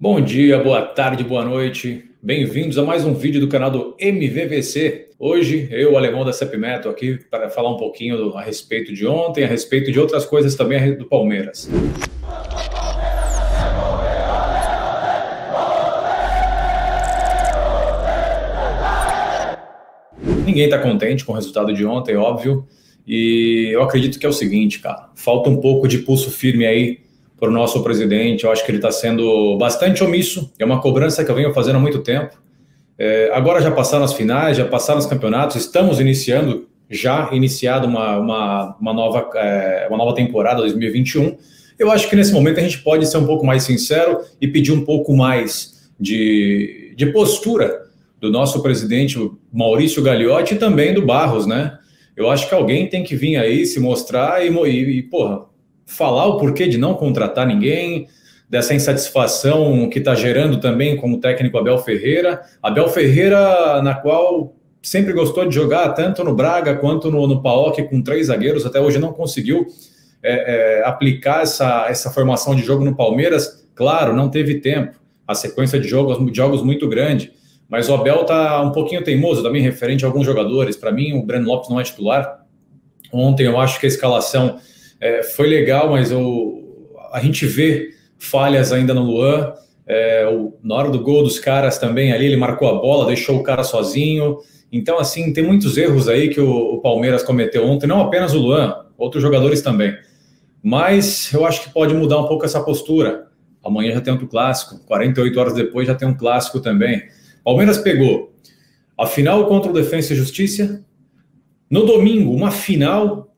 Bom dia, boa tarde, boa noite. Bem-vindos a mais um vídeo do canal do MVVC. Hoje, eu, o alemão da Sepmeto, aqui para falar um pouquinho a respeito de ontem, a respeito de outras coisas também do Palmeiras. Ninguém está contente com o resultado de ontem, óbvio. E eu acredito que é o seguinte, cara. Falta um pouco de pulso firme aí para o nosso presidente. Eu acho que ele está sendo bastante omisso. É uma cobrança que eu venho fazendo há muito tempo. É, agora já passaram as finais, já passaram os campeonatos, estamos iniciando, já iniciado uma, uma, uma nova, é, uma nova temporada 2021. Eu acho que nesse momento a gente pode ser um pouco mais sincero e pedir um pouco mais de, de postura do nosso presidente Maurício Gagliotti e também do Barros, né? Eu acho que alguém tem que vir aí se mostrar e, e, e porra, falar o porquê de não contratar ninguém, dessa insatisfação que está gerando também com o técnico Abel Ferreira. Abel Ferreira, na qual sempre gostou de jogar tanto no Braga quanto no, no PAOK com três zagueiros, até hoje não conseguiu é, é, aplicar essa, essa formação de jogo no Palmeiras. Claro, não teve tempo, a sequência de jogos, de jogos muito grande, mas o Abel está um pouquinho teimoso também referente a alguns jogadores. Para mim, o Breno Lopes não é titular. Ontem eu acho que a escalação é, foi legal, mas o, a gente vê falhas ainda no Luan. É, o, na hora do gol dos caras também ali, ele marcou a bola, deixou o cara sozinho. Então, assim, tem muitos erros aí que o, o Palmeiras cometeu ontem, não apenas o Luan, outros jogadores também. Mas eu acho que pode mudar um pouco essa postura. Amanhã já tem outro clássico, 48 horas depois já tem um clássico também. Palmeiras pegou a final contra o Defensa e Justiça. No domingo, uma final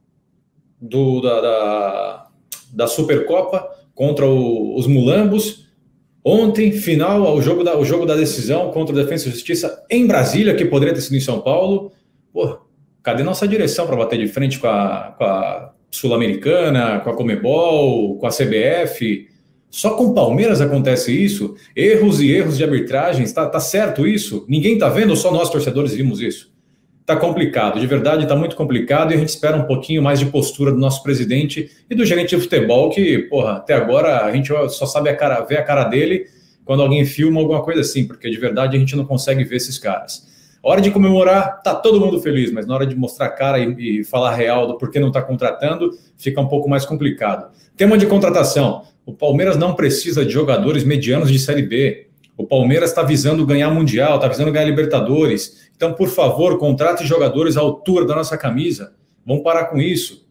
do, da, da, da Supercopa contra o, os Mulambos. Ontem, final, o jogo, da, o jogo da decisão contra o Defesa e Justiça em Brasília, que poderia ter sido em São Paulo. Pô, cadê nossa direção para bater de frente com a, com a Sul-Americana, com a Comebol, com a CBF? Só com Palmeiras acontece isso? Erros e erros de arbitragem, está tá certo isso? Ninguém está vendo só nós torcedores vimos isso? Está complicado, de verdade está muito complicado e a gente espera um pouquinho mais de postura do nosso presidente e do gerente de futebol, que, porra, até agora a gente só sabe a cara, ver a cara dele quando alguém filma alguma coisa assim, porque de verdade a gente não consegue ver esses caras. Hora de comemorar, tá todo mundo feliz, mas na hora de mostrar a cara e, e falar real do porquê não está contratando, fica um pouco mais complicado. Tema de contratação: o Palmeiras não precisa de jogadores medianos de Série B. O Palmeiras está visando ganhar Mundial, está visando ganhar Libertadores. Então, por favor, contrate jogadores à altura da nossa camisa. Vamos parar com isso.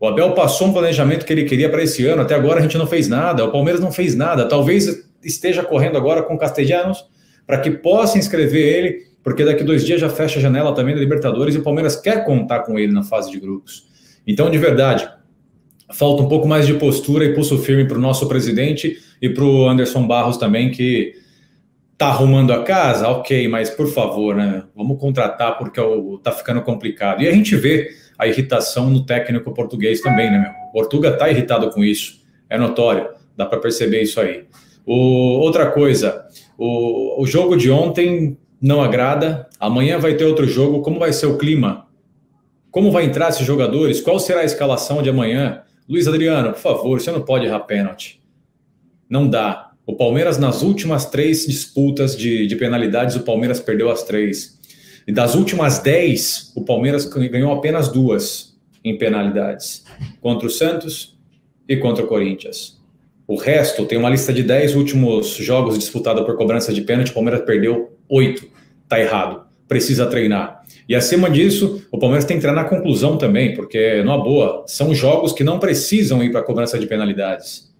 O Abel passou um planejamento que ele queria para esse ano. Até agora a gente não fez nada. O Palmeiras não fez nada. Talvez esteja correndo agora com Castellanos para que possa inscrever ele, porque daqui dois dias já fecha a janela também da Libertadores e o Palmeiras quer contar com ele na fase de grupos. Então, de verdade, falta um pouco mais de postura e pulso firme para o nosso presidente e para o Anderson Barros também, que Tá arrumando a casa? Ok, mas por favor, né? Vamos contratar porque tá ficando complicado. E a gente vê a irritação no técnico português também, né, meu? O Portuga tá irritado com isso. É notório, dá para perceber isso aí. O, outra coisa, o, o jogo de ontem não agrada. Amanhã vai ter outro jogo. Como vai ser o clima? Como vai entrar esses jogadores? Qual será a escalação de amanhã? Luiz Adriano, por favor, você não pode errar pênalti. Não dá. O Palmeiras, nas últimas três disputas de, de penalidades, o Palmeiras perdeu as três. E das últimas dez, o Palmeiras ganhou apenas duas em penalidades: contra o Santos e contra o Corinthians. O resto tem uma lista de dez últimos jogos disputados por cobrança de pênalti. O Palmeiras perdeu oito. Tá errado. Precisa treinar. E acima disso, o Palmeiras tem que treinar na conclusão também, porque, numa boa, são jogos que não precisam ir para a cobrança de penalidades.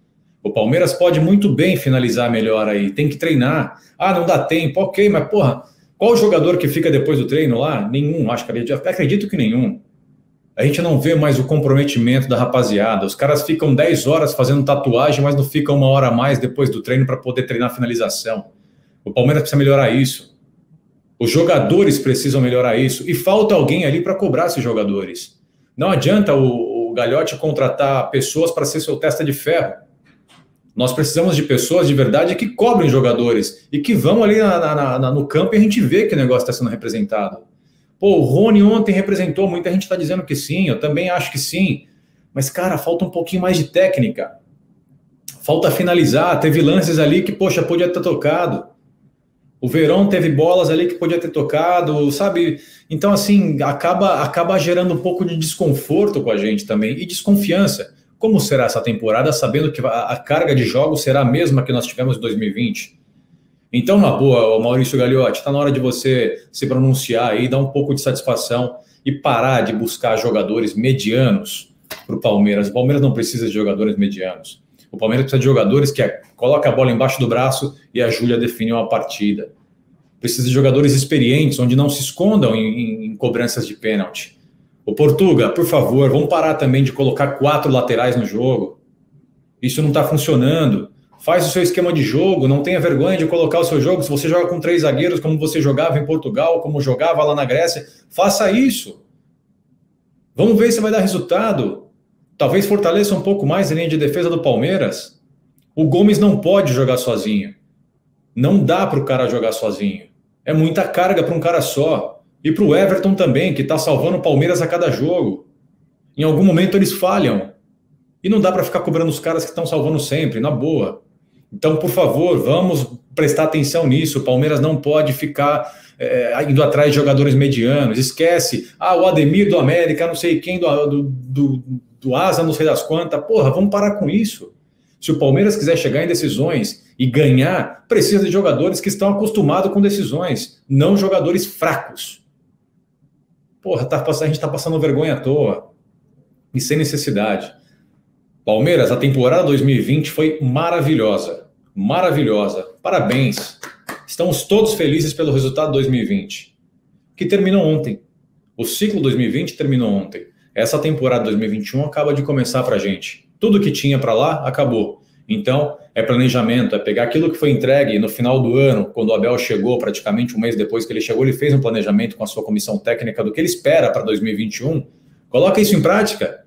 O Palmeiras pode muito bem finalizar melhor aí, tem que treinar. Ah, não dá tempo, ok, mas porra, qual jogador que fica depois do treino lá? Nenhum, acho que acredito que nenhum. A gente não vê mais o comprometimento da rapaziada. Os caras ficam 10 horas fazendo tatuagem, mas não ficam uma hora a mais depois do treino para poder treinar a finalização. O Palmeiras precisa melhorar isso. Os jogadores precisam melhorar isso. E falta alguém ali para cobrar esses jogadores. Não adianta o, o Galhote contratar pessoas para ser seu testa de ferro. Nós precisamos de pessoas de verdade que cobrem jogadores e que vão ali na, na, na, no campo e a gente vê que o negócio está sendo representado. Pô, o Rony ontem representou, muita gente está dizendo que sim, eu também acho que sim. Mas, cara, falta um pouquinho mais de técnica. Falta finalizar. Teve lances ali que, poxa, podia ter tocado. O Verão teve bolas ali que podia ter tocado, sabe? Então, assim, acaba, acaba gerando um pouco de desconforto com a gente também e desconfiança. Como será essa temporada, sabendo que a, carga de jogos será a mesma que nós tivemos em 2020? Então, na boa, Maurício Gagliotti, está na hora de você se pronunciar aí, dar um pouco de satisfação e parar de buscar jogadores medianos para o Palmeiras. O Palmeiras não precisa de jogadores medianos. O Palmeiras precisa de jogadores que coloca a bola embaixo do braço e a definir uma partida. Precisa de jogadores experientes, onde não se escondam em, em, em cobranças de pênalti. O Portuga, por favor, vamos parar também de colocar quatro laterais no jogo. Isso não está funcionando. Faz o seu esquema de jogo, não tenha vergonha de colocar o seu jogo. Se você joga com três zagueiros, como você jogava em Portugal, como jogava lá na Grécia, faça isso. Vamos ver se vai dar resultado. Talvez fortaleça um pouco mais a linha de defesa do Palmeiras. O Gomes não pode jogar sozinho. Não dá para o cara jogar sozinho. É muita carga para um cara só. E para o Everton também, que está salvando o Palmeiras a cada jogo. Em algum momento eles falham. E não dá para ficar cobrando os caras que estão salvando sempre, na boa. Então, por favor, vamos prestar atenção nisso. O Palmeiras não pode ficar é, indo atrás de jogadores medianos. Esquece, ah, o Ademir do América, não sei quem do, do, do, do Asa, não sei das quantas. Porra, vamos parar com isso. Se o Palmeiras quiser chegar em decisões e ganhar, precisa de jogadores que estão acostumados com decisões, não jogadores fracos. Porra, tá, a gente está passando vergonha à toa e sem necessidade. Palmeiras, a temporada 2020 foi maravilhosa. Maravilhosa. Parabéns. Estamos todos felizes pelo resultado 2020, que terminou ontem. O ciclo 2020 terminou ontem. Essa temporada 2021 acaba de começar para gente. Tudo que tinha para lá acabou. Então, é planejamento, é pegar aquilo que foi entregue no final do ano, quando o Abel chegou, praticamente um mês depois que ele chegou, ele fez um planejamento com a sua comissão técnica do que ele espera para 2021. Coloca isso em prática.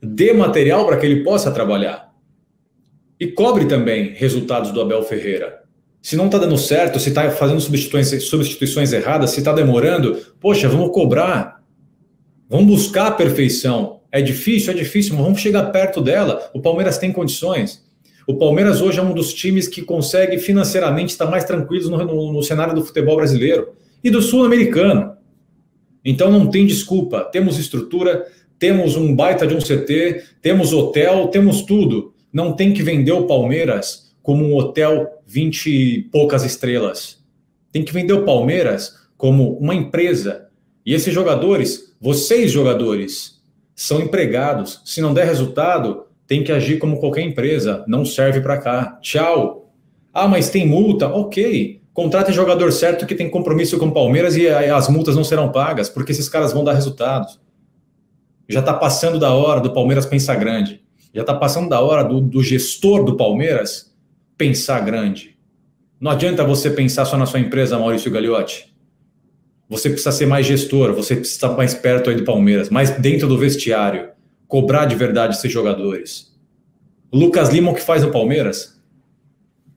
Dê material para que ele possa trabalhar. E cobre também resultados do Abel Ferreira. Se não está dando certo, se está fazendo substituições, substituições erradas, se está demorando, poxa, vamos cobrar. Vamos buscar a perfeição. É difícil? É difícil, mas vamos chegar perto dela. O Palmeiras tem condições. O Palmeiras hoje é um dos times que consegue financeiramente estar mais tranquilos no, no, no cenário do futebol brasileiro e do sul-americano. Então não tem desculpa. Temos estrutura, temos um baita de um CT, temos hotel, temos tudo. Não tem que vender o Palmeiras como um hotel 20 e poucas estrelas. Tem que vender o Palmeiras como uma empresa. E esses jogadores, vocês jogadores, são empregados. Se não der resultado, tem que agir como qualquer empresa. Não serve para cá. Tchau. Ah, mas tem multa? Ok. Contrate jogador certo que tem compromisso com o Palmeiras e as multas não serão pagas, porque esses caras vão dar resultados. Já está passando da hora do Palmeiras pensar grande. Já está passando da hora do, do gestor do Palmeiras pensar grande. Não adianta você pensar só na sua empresa, Maurício Gagliotti. Você precisa ser mais gestor, você precisa estar mais perto aí do Palmeiras, mais dentro do vestiário, cobrar de verdade esses jogadores. O Lucas Lima, o que faz no Palmeiras?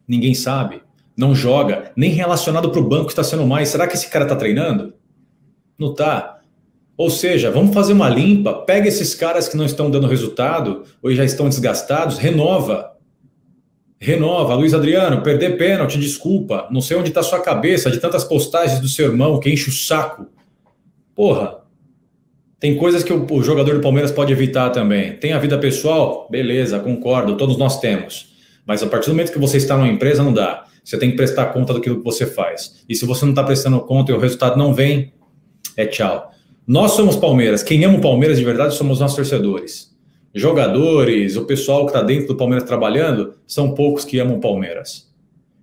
Ninguém sabe. Não joga, nem relacionado para o banco está sendo mais. Será que esse cara está treinando? Não está. Ou seja, vamos fazer uma limpa, pega esses caras que não estão dando resultado ou já estão desgastados, renova. Renova, Luiz Adriano, perder pênalti, desculpa. Não sei onde está sua cabeça de tantas postagens do seu irmão que enche o saco. Porra. Tem coisas que o, o jogador do Palmeiras pode evitar também. Tem a vida pessoal? Beleza, concordo, todos nós temos. Mas a partir do momento que você está numa empresa, não dá. Você tem que prestar conta do que você faz. E se você não está prestando conta e o resultado não vem, é tchau. Nós somos Palmeiras. Quem ama o Palmeiras de verdade somos nós torcedores jogadores, o pessoal que está dentro do Palmeiras trabalhando, são poucos que amam o Palmeiras.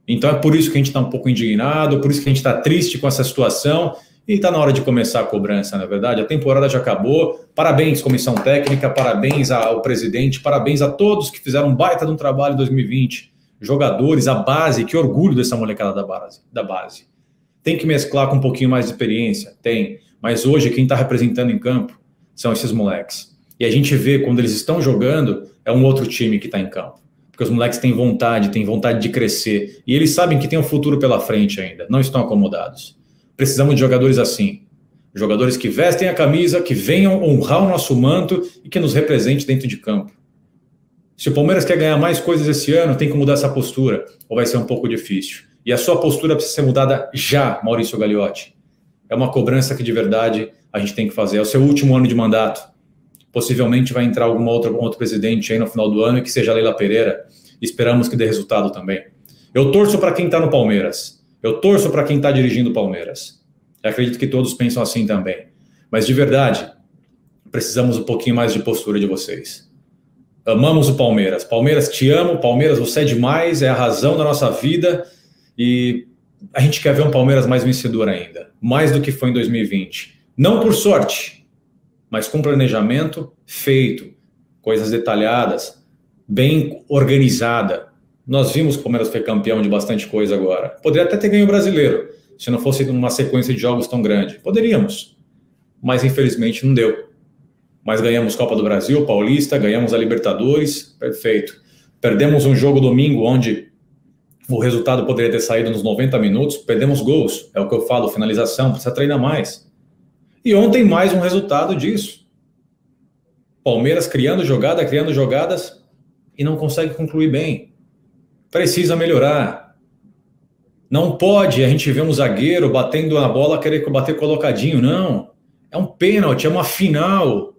Então é por isso que a gente está um pouco indignado, por isso que a gente está triste com essa situação e está na hora de começar a cobrança, na verdade. A temporada já acabou. Parabéns, comissão técnica, parabéns ao presidente, parabéns a todos que fizeram um baita de um trabalho em 2020. Jogadores, a base, que orgulho dessa molecada da base. Da base. Tem que mesclar com um pouquinho mais de experiência? Tem. Mas hoje quem está representando em campo são esses moleques. E a gente vê quando eles estão jogando, é um outro time que está em campo. Porque os moleques têm vontade, têm vontade de crescer. E eles sabem que tem um futuro pela frente ainda, não estão acomodados. Precisamos de jogadores assim. Jogadores que vestem a camisa, que venham honrar o nosso manto e que nos represente dentro de campo. Se o Palmeiras quer ganhar mais coisas esse ano, tem que mudar essa postura, ou vai ser um pouco difícil. E a sua postura precisa ser mudada já, Maurício Gagliotti. É uma cobrança que de verdade a gente tem que fazer. É o seu último ano de mandato. Possivelmente vai entrar algum outro, outro presidente aí no final do ano e que seja a Leila Pereira. Esperamos que dê resultado também. Eu torço para quem está no Palmeiras. Eu torço para quem está dirigindo o Palmeiras. Eu acredito que todos pensam assim também. Mas de verdade, precisamos um pouquinho mais de postura de vocês. Amamos o Palmeiras. Palmeiras, te amo. Palmeiras, você é demais. É a razão da nossa vida. E a gente quer ver um Palmeiras mais vencedor ainda. Mais do que foi em 2020. Não por sorte, mas com planejamento feito, coisas detalhadas, bem organizada. Nós vimos que o Palmeiras foi campeão de bastante coisa agora. Poderia até ter ganho o brasileiro, se não fosse uma sequência de jogos tão grande. Poderíamos, mas infelizmente não deu. Mas ganhamos Copa do Brasil, Paulista, ganhamos a Libertadores, perfeito. Perdemos um jogo domingo onde o resultado poderia ter saído nos 90 minutos, perdemos gols, é o que eu falo, finalização, precisa treinar mais. E ontem mais um resultado disso. Palmeiras criando jogada, criando jogadas e não consegue concluir bem. Precisa melhorar. Não pode a gente ver um zagueiro batendo na bola querer bater colocadinho, não. É um pênalti, é uma final.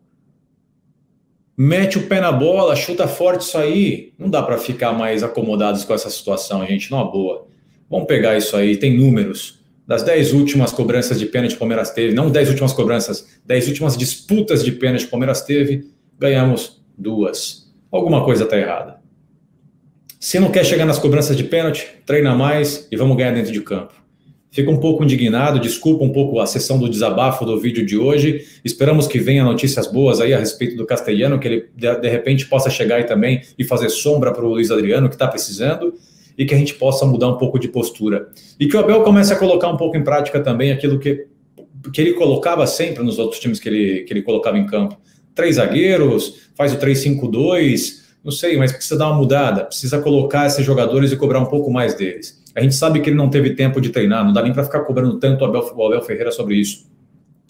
Mete o pé na bola, chuta forte isso aí. Não dá para ficar mais acomodados com essa situação, gente, numa boa. Vamos pegar isso aí, tem números das 10 últimas cobranças de pênalti que o Palmeiras teve, não 10 últimas cobranças, 10 últimas disputas de pênalti que o Palmeiras teve, ganhamos duas. Alguma coisa está errada. Se não quer chegar nas cobranças de pênalti, treina mais e vamos ganhar dentro de campo. Fico um pouco indignado, desculpa um pouco a sessão do desabafo do vídeo de hoje. Esperamos que venha notícias boas aí a respeito do Castelhano, que ele de repente possa chegar aí também e fazer sombra para o Luiz Adriano, que está precisando e que a gente possa mudar um pouco de postura. E que o Abel comece a colocar um pouco em prática também aquilo que, que ele colocava sempre nos outros times que ele, que ele colocava em campo. Três zagueiros, faz o 3-5-2, não sei, mas precisa dar uma mudada, precisa colocar esses jogadores e cobrar um pouco mais deles. A gente sabe que ele não teve tempo de treinar, não dá nem para ficar cobrando tanto o Abel, o Abel Ferreira sobre isso.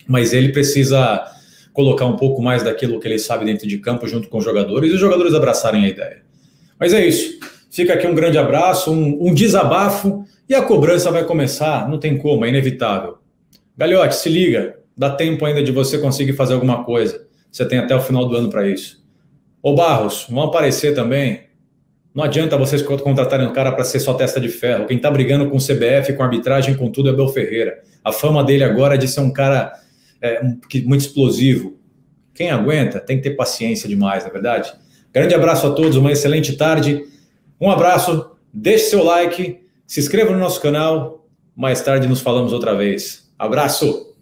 Mas ele precisa colocar um pouco mais daquilo que ele sabe dentro de campo junto com os jogadores e os jogadores abraçarem a ideia. Mas é isso. Fica aqui um grande abraço, um, um desabafo e a cobrança vai começar, não tem como, é inevitável. Galhote, se liga, dá tempo ainda de você conseguir fazer alguma coisa. Você tem até o final do ano para isso. Ô Barros, vão aparecer também. Não adianta vocês contratarem um cara para ser só testa de ferro. Quem está brigando com o CBF, com arbitragem, com tudo é Bel Ferreira. A fama dele agora é de ser um cara é, muito explosivo. Quem aguenta tem que ter paciência demais, na é verdade? Grande abraço a todos, uma excelente tarde. Um abraço, deixe seu like, se inscreva no nosso canal. Mais tarde nos falamos outra vez. Abraço!